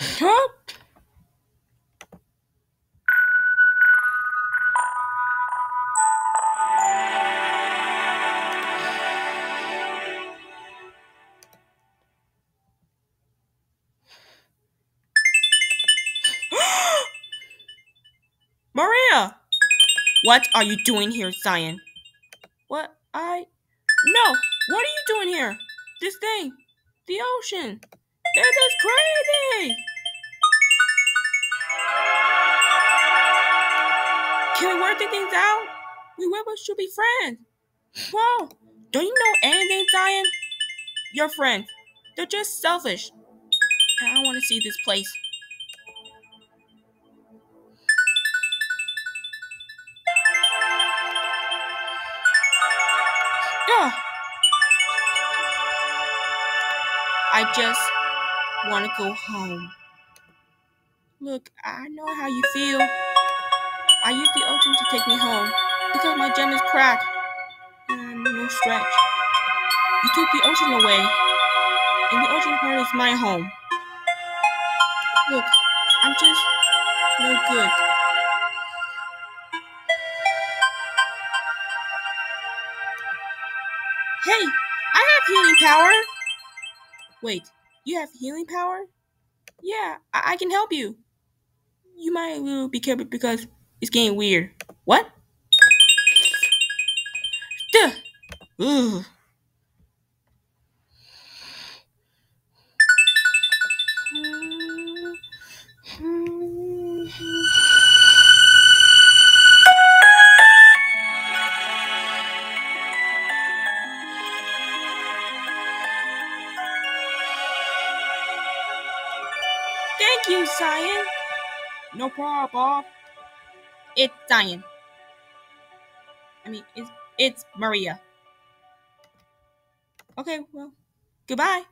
Maria! What are you doing here, Zion? What? I. No! What are you doing here? This thing! The ocean! This is crazy! Can we work these things out? We will should be friends. Whoa! Don't you know anything, Zion? Your friends. They're just selfish. I don't want to see this place. I just want to go home. Look, I know how you feel. I used the ocean to take me home because my gem is cracked and no stretch. You took the ocean away, and the ocean part is my home. Look, I'm just no good. Hey, I have healing power. Wait, you have healing power? Yeah, I, I can help you. You might uh, be careful because it's getting weird. What? Duh. Ugh. Thank you, Zion. No problem, It's Zion. I mean, it's it's Maria. Okay, well, goodbye.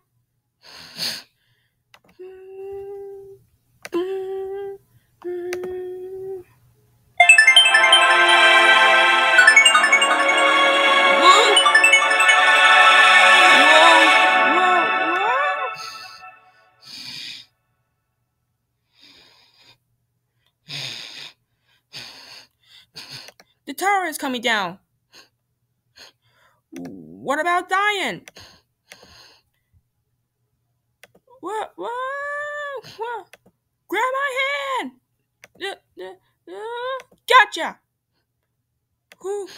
Tower is coming down. What about Diane? What? What? what? Grab my hand! Uh, uh, uh, gotcha! Whew.